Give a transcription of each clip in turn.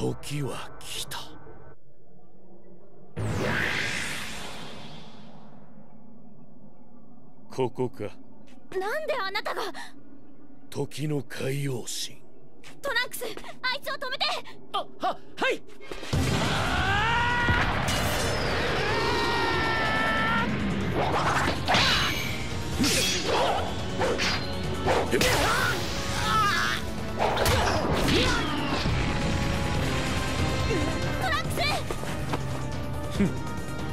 時は来た。ここか。なんであなたが？時の海洋神。トランクスあいつを止めて！あははい！ト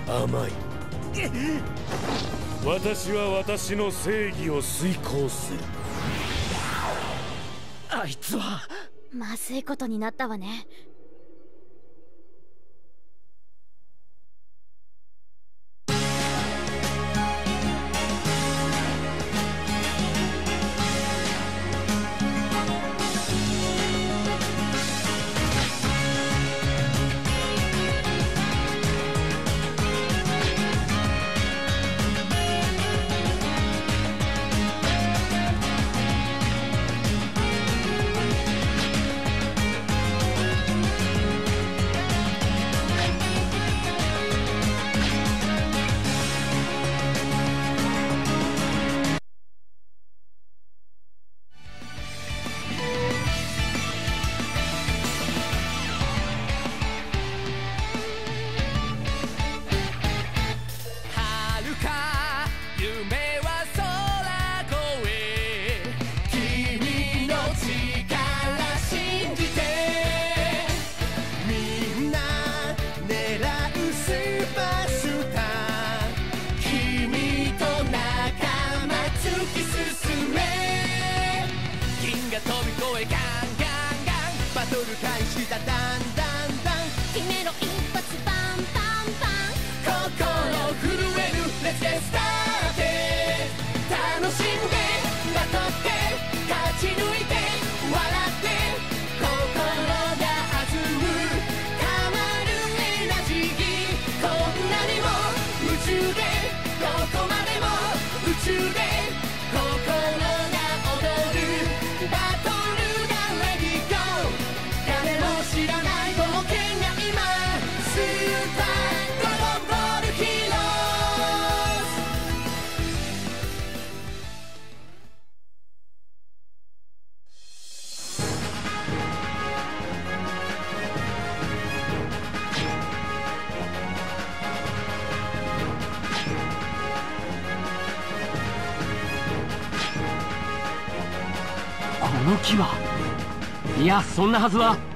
甘い。私は私の正義を遂行する。あいつは。まずいことになったわねル開始だだんだんだん。決めろ一発バンバンバン。心震える。レッツゲスターいやそんなはずは「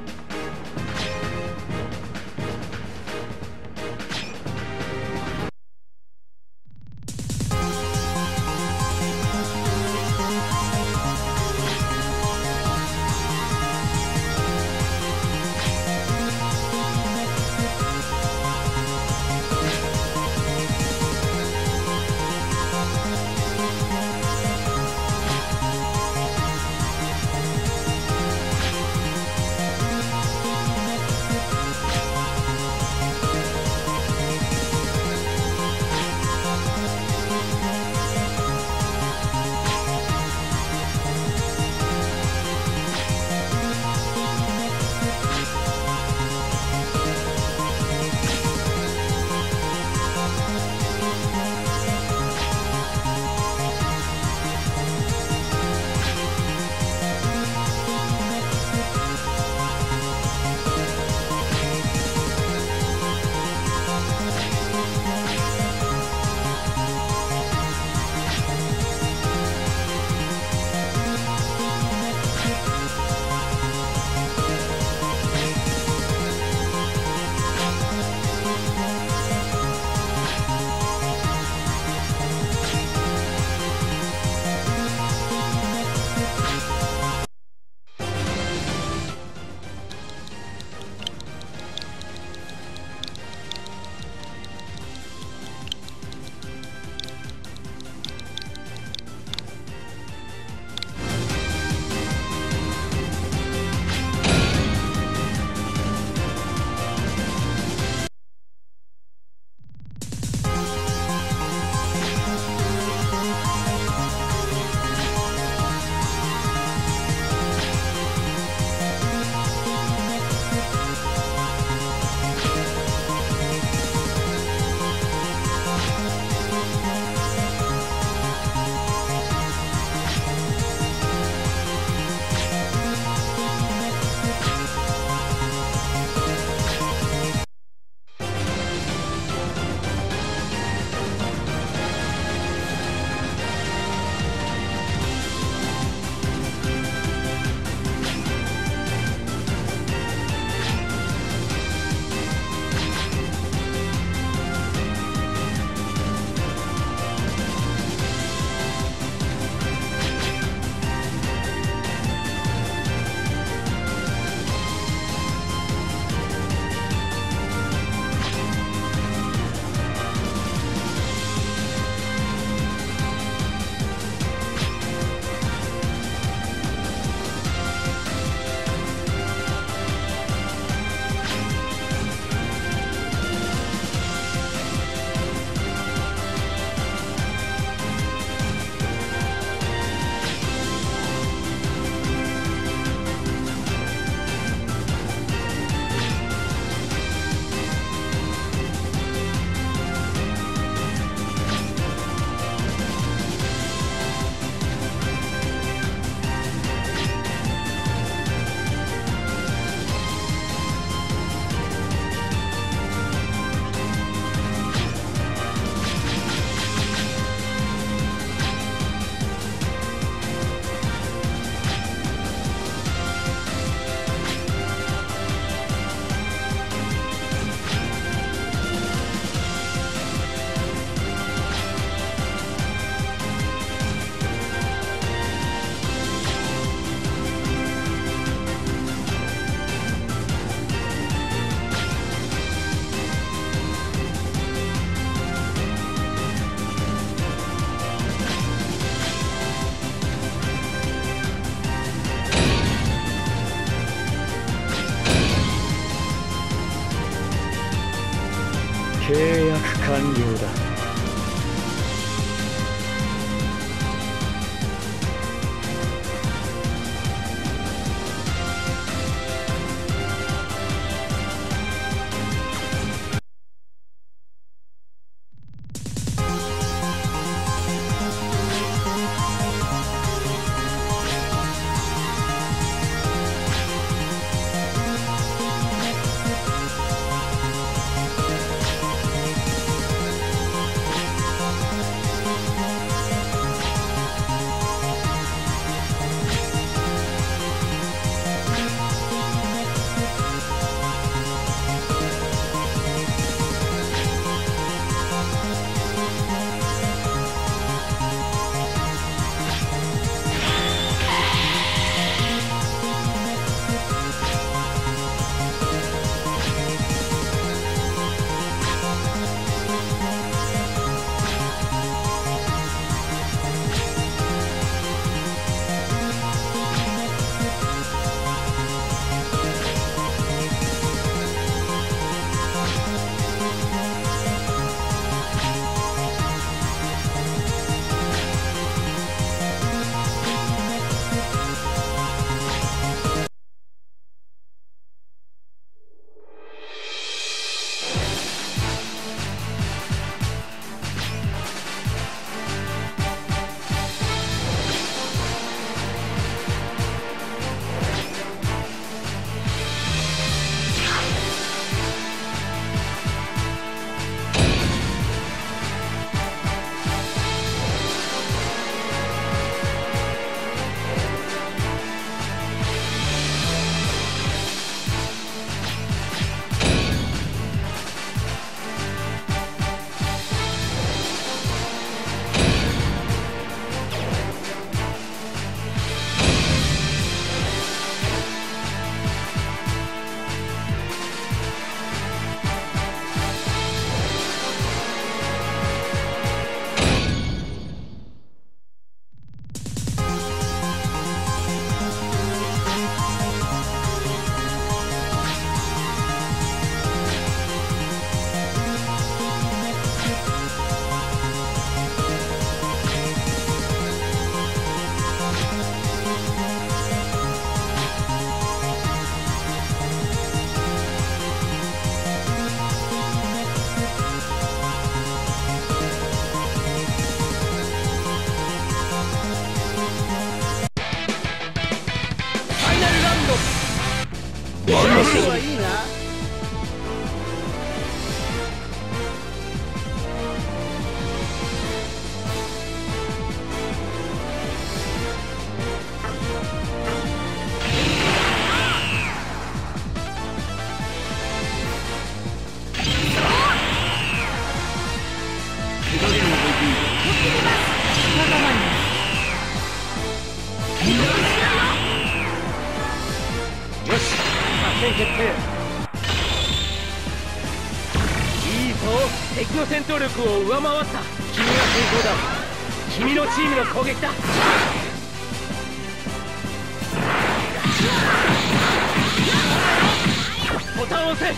タンをせ。パーフ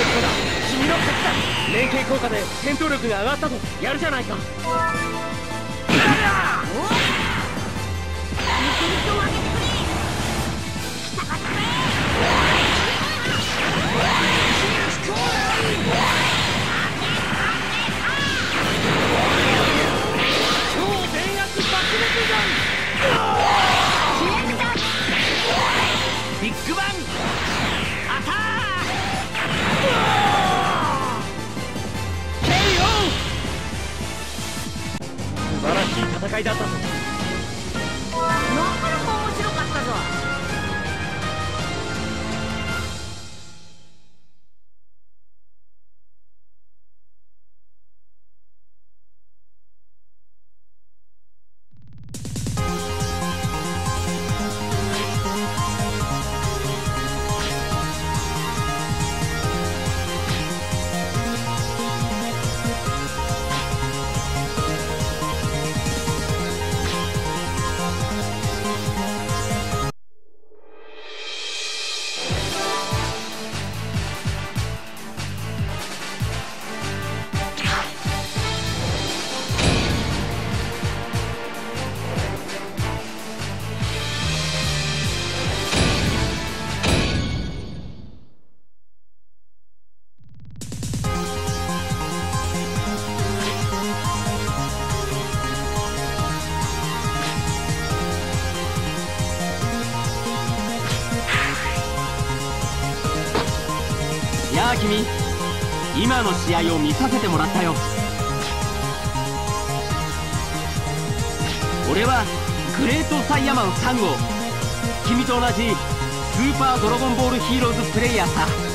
ェクトだ。君の勝ちだ。連携効果で戦闘力が上がったとやるじゃないか。超戦いだったぞ。の試合を見させてもらったよ。俺はグレートサイヤマン3号君と同じスーパードラゴンボールヒーローズプレイヤーささ。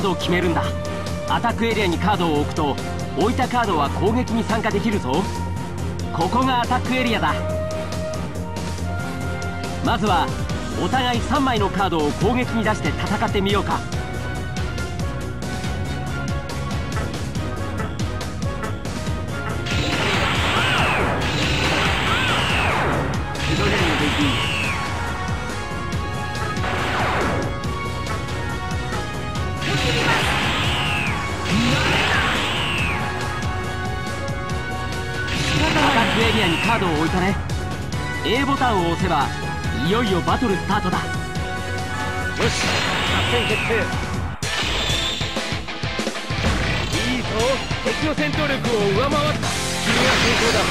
ードを決めるんだ。アタックエリアにカードを置くと置いたカードは攻撃に参加できるぞ。ここがアタックエリアだ。まずはお互い3枚のカードを攻撃に出して戦ってみようか。ヒドレンの敵アカードを置いたね。A ボタンを押せばいよいよバトルスタートだ。よし作戦決定。いいぞ。敵の戦闘力を上回った。君が先行だ。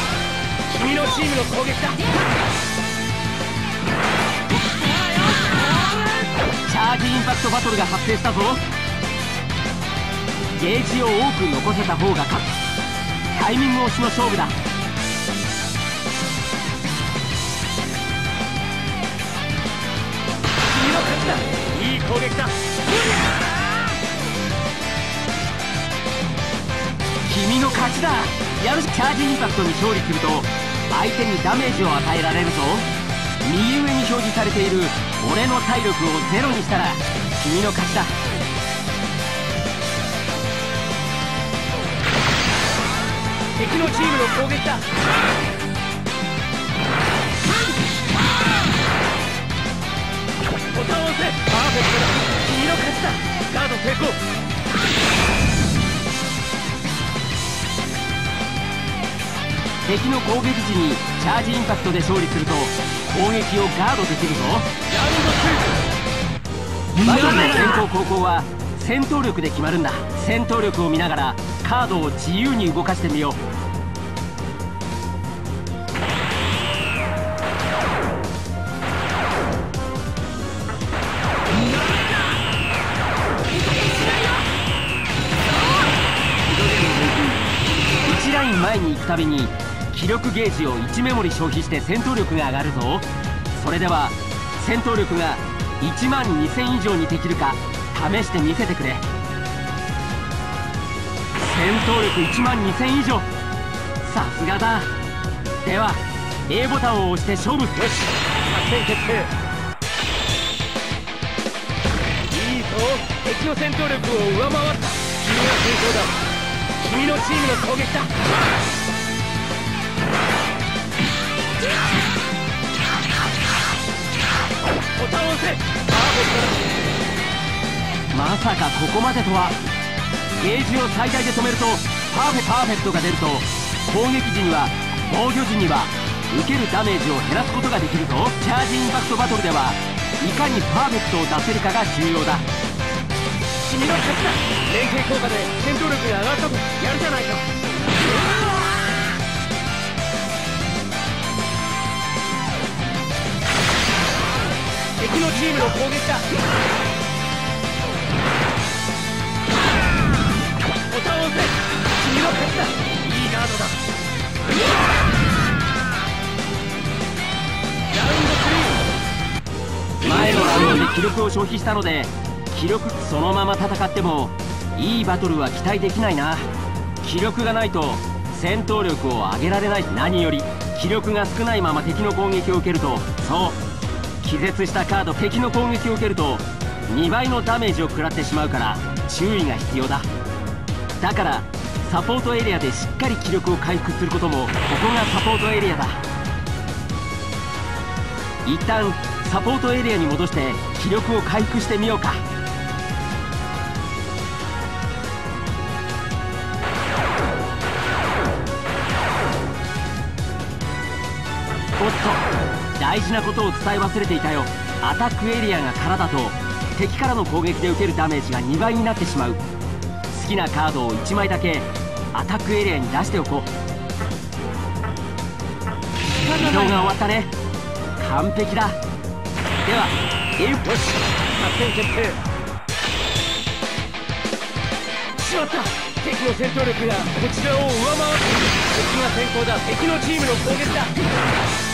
君のチームの攻撃だ。チャージインパクトバトルが発生したぞ。ゲージを多く残せた方が勝つ。タイミング押しの勝負だだいい攻撃だ。君の勝ちだ。やるチャージインパクトに勝利すると相手にダメージを与えられるぞ。右上に表示されている俺の体力をゼロにしたら君の勝ちだ。敵のチームの攻撃だ。君の勝ちだガード成功敵の攻撃時にチャージインパクトで勝利すると攻撃をガードできるぞ。ラウンド2バトルの先行後攻は戦闘力で決まるんだ戦闘力を見ながらカードを自由に動かしてみようたびに気力ゲージを1メモリ消費して戦闘力が上がるぞ。それでは戦闘力が1万2000以上にできるか試してみせてくれ。戦闘力1万2000以上。さすがだ。では A ボタンを押して勝負。よし作戦決定。いいぞ。敵の戦闘力を上回った。君が先頭だ。君のチームの攻撃だ。を押せまさかここまでとはゲージを最大で止めるとパーフェパーフェクトが出ると攻撃時には防御時には受けるダメージを減らすことができるぞチャージインパクトバトルではいかにパーフェクトを出せるかが重要だ。君の勝ちだ。連携効果で戦闘力が上がったと。やるじゃないか敵のチームの攻撃だ。ボタンを押せ。君の勝ちだ。いいガードだ前のラウンドで気力を消費したので気力そのまま戦ってもいいバトルは期待できないな。気力がないと戦闘力を上げられない。何より気力が少ないまま敵の攻撃を受けるとそう気絶したカード敵の攻撃を受けると2倍のダメージを食らってしまうから注意が必要だ。だからサポートエリアでしっかり気力を回復することもここがサポートエリアだ。一旦サポートエリアに戻して気力を回復してみようか。大事なことを伝え忘れていたよ。アタックエリアが空だと敵からの攻撃で受けるダメージが2倍になってしまう。好きなカードを1枚だけアタックエリアに出しておこう。移動が終わったね。完璧だ。では A よし。作戦決定。しまった。敵の戦闘力がこちらを上回っている。敵が先行だ。敵のチームの攻撃だ。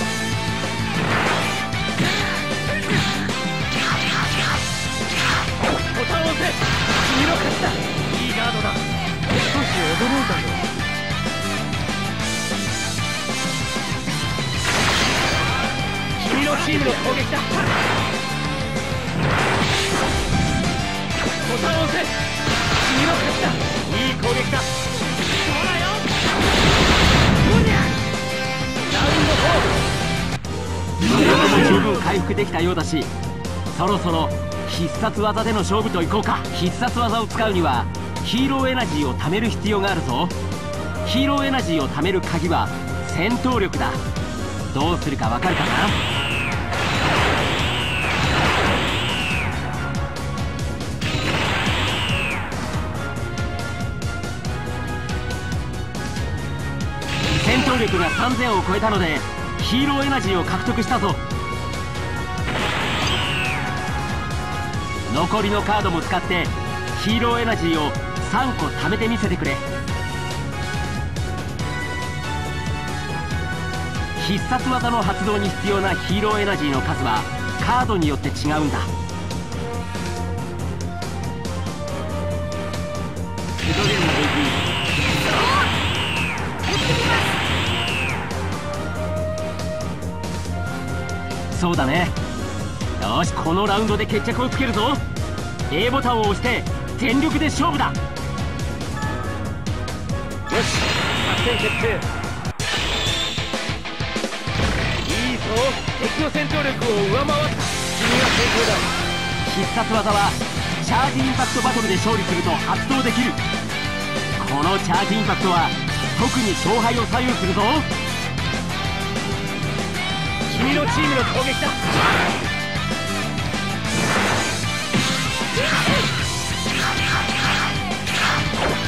ボタンを押せ君の勝ちだ。いい攻撃だ。ほらよラウンド4十分回復できたようだ。しそろそろ必殺技での勝負といこうか必殺技を使うにはヒーローエナジーを貯める必要があるぞヒーローエナジーを貯める鍵は戦闘力だ。どうするかわかるかな戦闘力が3000を超えたのでヒーローエナジーを獲得したぞ。残りのカードも使ってヒーローエナジーを3個貯めてみせてくれ。必殺技の発動に必要なヒーローエナジーの数はカードによって違うんだ。そうだね。よしこのラウンドで決着をつけるぞ。A ボタンを押して全力で勝負だ。よし作戦戦決定。いいぞ。敵の戦闘力を上回った。君が先頭だ。必殺技はチャージインパクトバトルで勝利すると発動できる。このチャージインパクトは特に勝敗を左右するぞ君のチームの攻撃だ。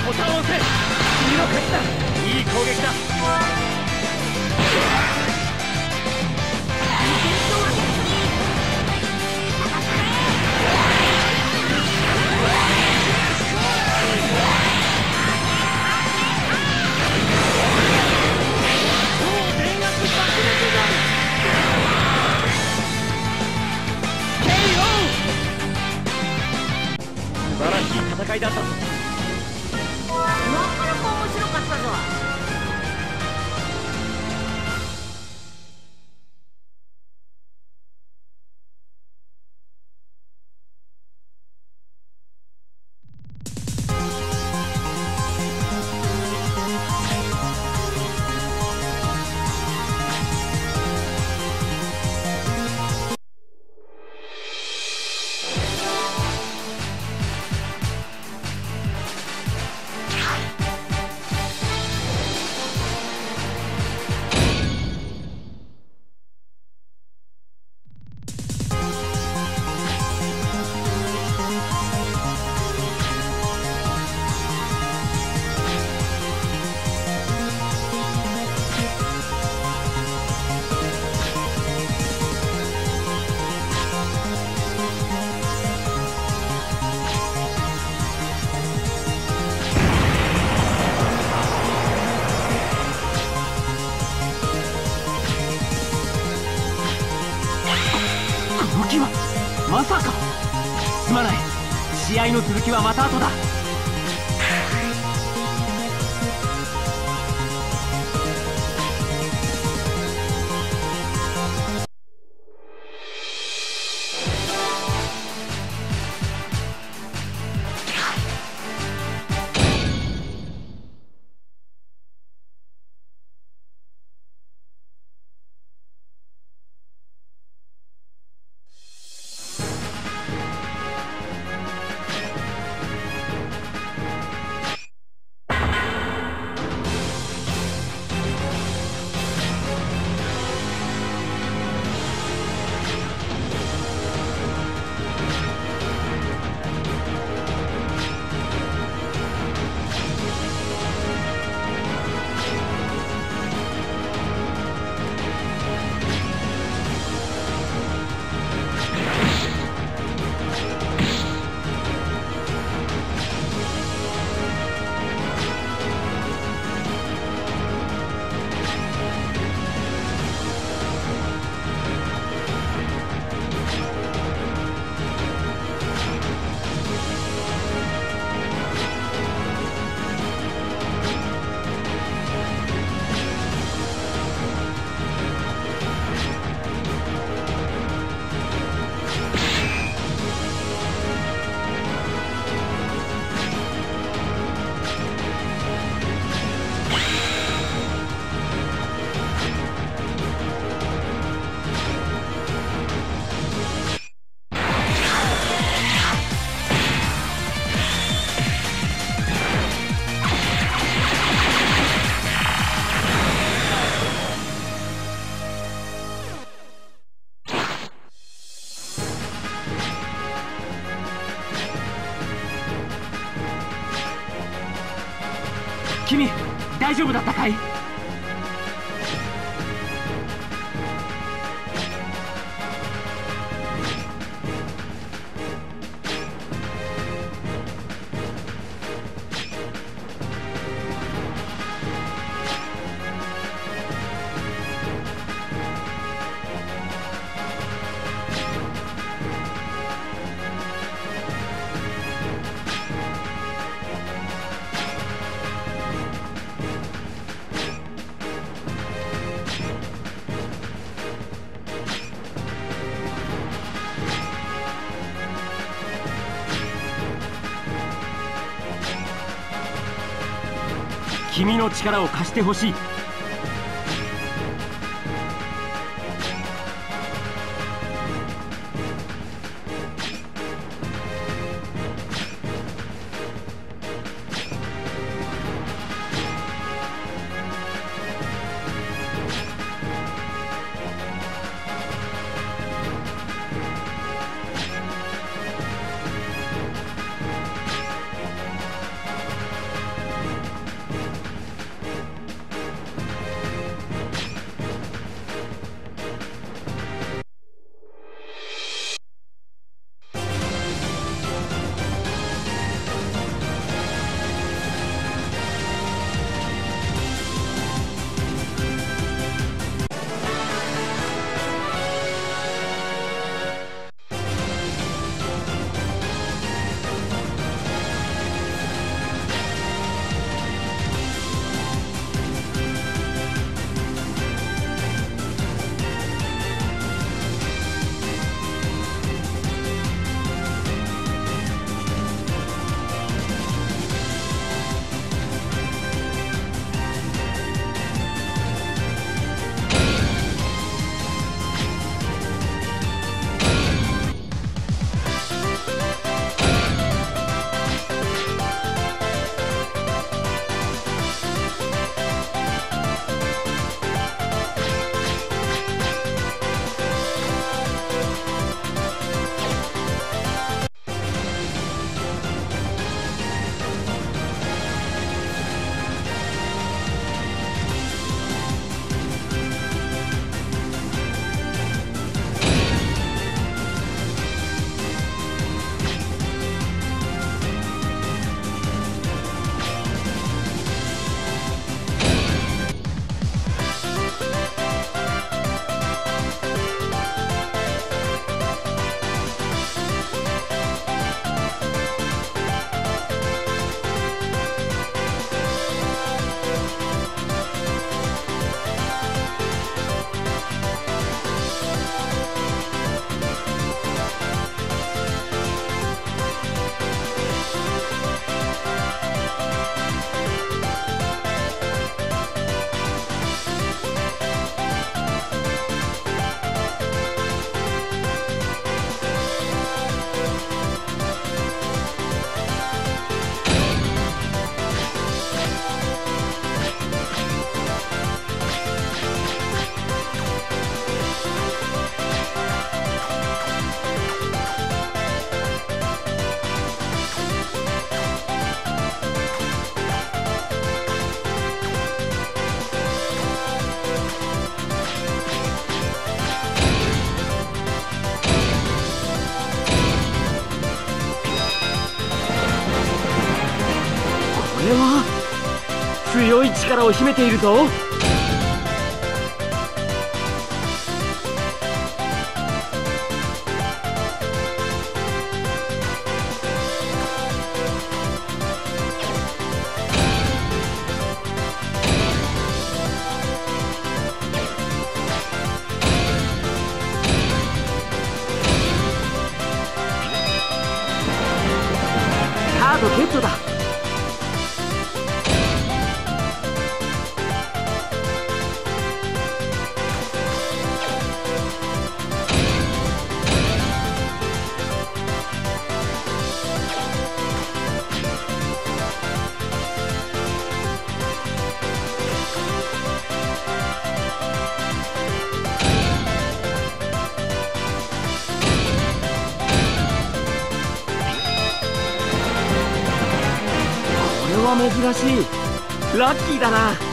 ボタンを押せ。君の勝ちだ。いい攻撃だ。はまた後だ。丈夫だったかい？の力を貸してほしい。力を秘めているぞだな。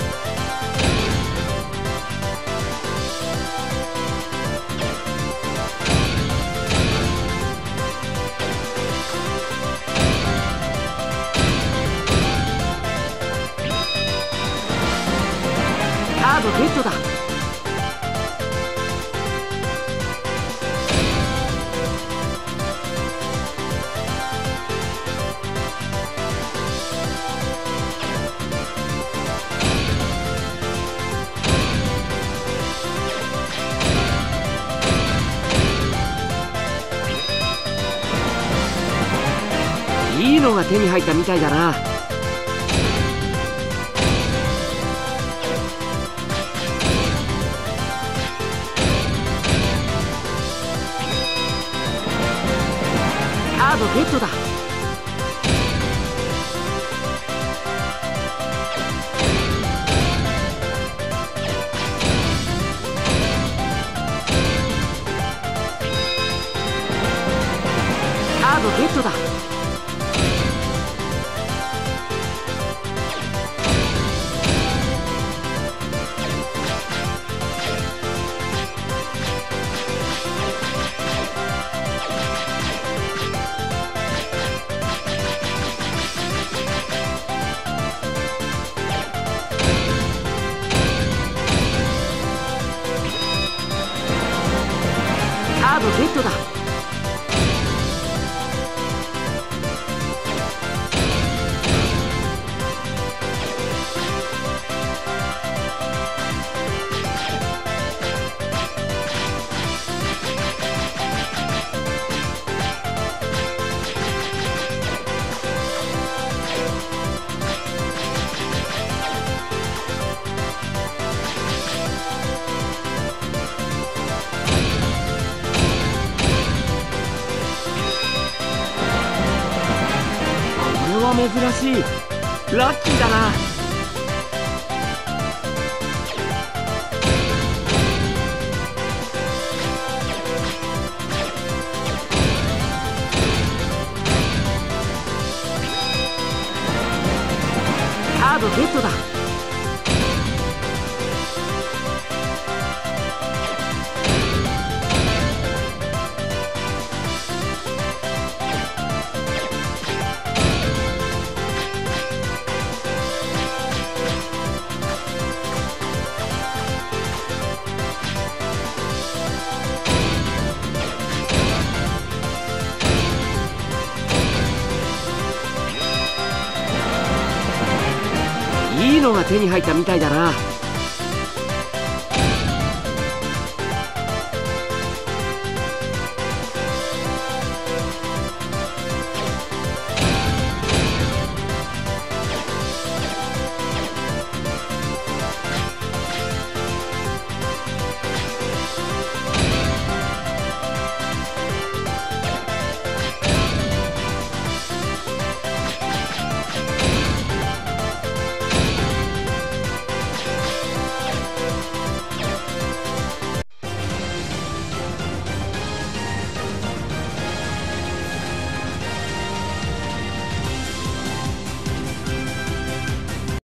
手に入ったみたいだな。カードゲットだ。手に入ったみたいだな。